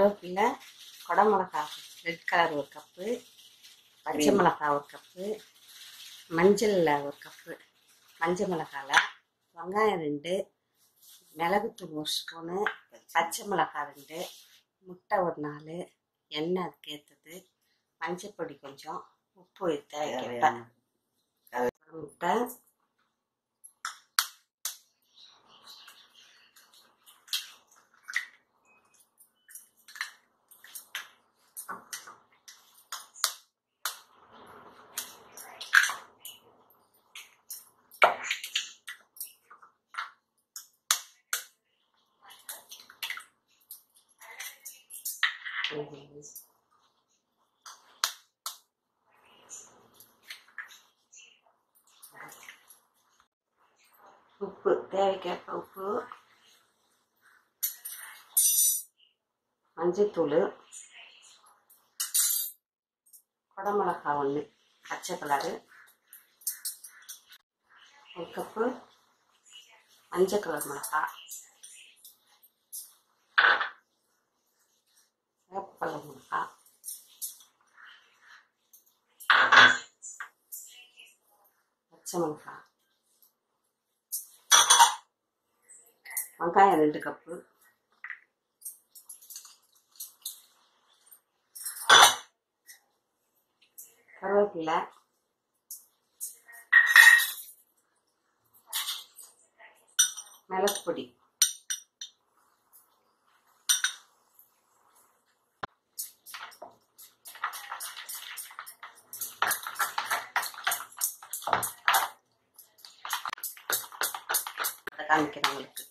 கருவேப்பிலை குடமிளகா red colour ஒரு கப்பு பச்சை மிளகாய் ஒரு கப்பு மஞ்சளில் ஒரு கப்பு மஞ்சள் மிளகாயில் வெங்காயம் ரெண்டு மிளகுத்தூள் ஒரு ஸ்பூனு பச்சை மிளகாய் ரெண்டு முட்டை ஒரு நாலு எண்ணெய் அதுக்கு ஏற்றது மஞ்சள் பொடி கொஞ்சம் உப்பு தேவையான முட்டை உப்பு தேவைக்கேற்ப உப்பு மஞ்சத்தூள். குடமிளகா ஒன்று பச்சை கலரு ஒரு கப்பு மஞ்சள் கலர் மிளகா. சிவப்பு பச்சை மிளகாய் வெங்காயம் ரெண்டு கப்பு. கருவேப்பிலை. மிளகு காமிக்கிறேன் உங்களுக்கு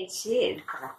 mexer, ele fala,